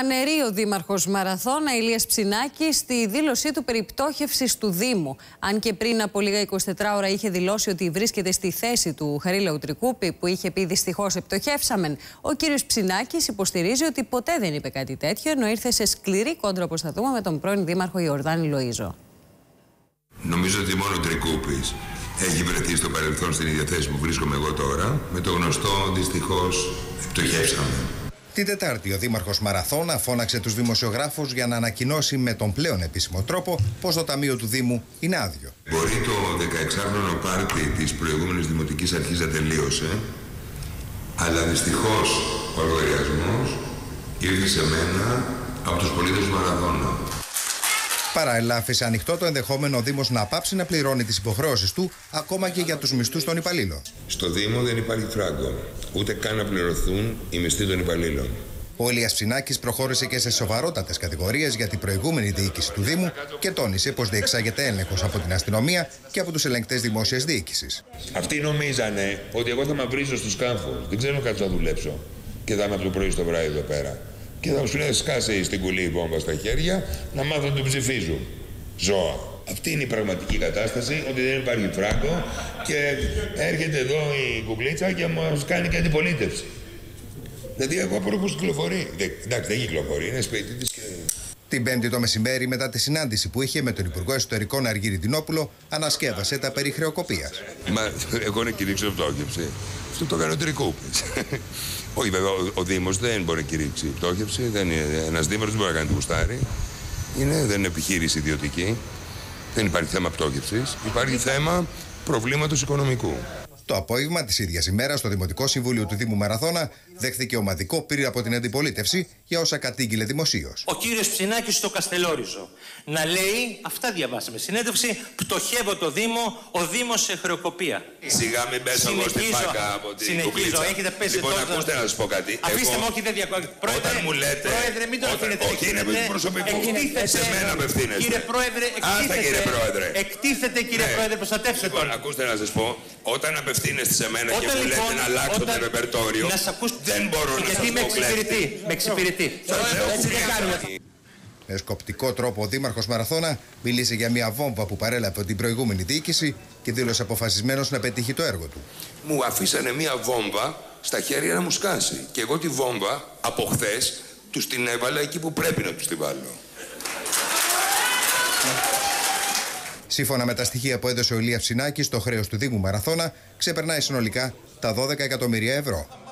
Ανερεί ο Δήμαρχος Μαραθώνα Ηλίας Ψινάκης στη δήλωσή του περί πτώχευσης του Δήμου. Αν και πριν από λίγα 24 ώρα είχε δηλώσει ότι βρίσκεται στη θέση του Χαρίλαου Τρικούπη, που είχε πει δυστυχώς επτοχεύσαμεν, ο κύριος Ψινάκης υποστηρίζει ότι ποτέ δεν είπε κάτι τέτοιο, ενώ ήρθε σε σκληρή κόντρα, όπως θα δούμε, με τον πρώην Δήμαρχο Ιορδάνη Λοίζο. Νομίζω ότι μόνο ο Τρικούπης έχει βρεθεί στο παρελθόν στην ίδια θέση που βρίσκομαι εγώ τώρα, με το γνωστό δυστυχώς επτοχεύσαμε. Την Τετάρτη, ο Δήμαρχος Μαραθώνα φώναξε τους δημοσιογράφους για να ανακοινώσει με τον πλέον επίσημο τρόπο πως το Ταμείο του Δήμου είναι άδειο. Μπορεί το 16χρονο πάρτι της προηγούμενης Δημοτικής Αρχής να τελείωσε, αλλά δυστυχώς ο λογαριασμός ήρθε σε μένα από τους πολίτες του Μαραθώνα. Παράλληλα, άφησε ανοιχτό το ενδεχόμενο ο Δήμος να πάψει να πληρώνει τις υποχρεώσεις του, ακόμα και για τους μισθούς των υπαλλήλων. Στο Δήμο δεν υπάρχει φράγκο, ούτε καν να πληρωθούν οι μισθοί των υπαλλήλων. Ο Ηλίας Ψινάκης προχώρησε και σε σοβαρότατες κατηγορίες για την προηγούμενη διοίκηση του Δήμου και τόνισε πως διεξάγεται έλεγχος από την αστυνομία και από τους ελεγκτές δημόσιας διοίκησης. Αυτοί νομίζανε ότι εγώ θα μαυρίζω στους κάμπους. Δεν ξέρω κάτι θα δουλέψω. Και θα είμαι από το πρωί στο βράδυ εδώ πέρα και θα σου λέει σκάσε στην κουλή η βόμβα στα χέρια να μάθουν να τον ψηφίζουν. Ζώα. Αυτή είναι η πραγματική κατάσταση, ότι δεν υπάρχει φράγκο και έρχεται εδώ η κουκλίτσα και μας κάνει και αντιπολίτευση. Δηλαδή, εγώ απορώ πω κυκλοφορεί. Εντάξει, δεν κυκλοφορεί, είναι σπίτι της και. Την Πέμπτη το μεσημέρι, μετά τη συνάντηση που είχε με τον Υπουργό Εσωτερικών Αργύρι Τινόπουλο, ανασκεύασε τα περί χρεοκοπίας. Μα εγώ να κηρύξω πτώχευση. Αυτό το έκανε ο Όχι, βέβαια, ο, ο Δήμος δεν μπορεί να κηρύξει πτώχευση. Ένας Δήμο δεν μπορεί να κάνει το γουστάρι. Είναι, δεν είναι επιχείρηση ιδιωτική. Δεν υπάρχει θέμα πτώχευσης. Υπάρχει θέμα προβλήματος οικονομικού. Το απόγευμα της ίδιας ημέρας, το Δημοτικό Συμβούλιο του Δήμου Μαραθώνα δέχθηκε ομαδικό πύρι από την αντιπολίτευση για όσα κατήγγειλε δημοσίως. Ο κύριος Ψινάκης στο Καστελόριζο να λέει, αυτά διαβάσαμε συνέντευξη, πτωχεύω το Δήμο, ο Δήμος σε χρεοκοπία. Σιγά μην πέσω εγώ στην πάκα από την Συνεχίζω, έχετε πέσει λοιπόν, τώρα. ακούστε να σας πω κάτι. Αφήστε με, όχι δεν διακόπτω. Πρόεδρε, όταν μου λέτε. Πρόεδρε, μην το αφήνετε. Όχι, είναι προσωπικό. Σε μένα απευθύνεστε. Κύριε Πρόεδρε, εκτίθεται. κύριε Πρόεδρε. Εκτίθεται, κύριε ναι. Πρόεδρε, προστατεύστε Λοιπόν, ακούστε να σας πω, όταν απευθύνεστε σε μένα και μου λέτε λοιπόν, να αλλάξω το ρεπερτόριο, δεν μπορώ να Γιατί με εξυπηρετεί. Με εξυπηρετεί. Έτσι δεν κάνουμε. Με σκοπτικό τρόπο, ο Δήμαρχος Μαραθώνα μίλησε για μια βόμβα που παρέλαβε την προηγούμενη διοίκηση και δήλωσε αποφασισμένος να πετύχει το έργο του. Μου αφήσανε μια βόμβα στα χέρια να μου σκάσει. Και εγώ τη βόμβα από χθες τους την έβαλα εκεί που πρέπει να τους την βάλω. Σύμφωνα με τα στοιχεία που έδωσε ο Ηλίας Ψινάκης, το χρέος του Δήμου Μαραθώνα ξεπερνάει συνολικά τα 12 εκατομμύρια ευρώ.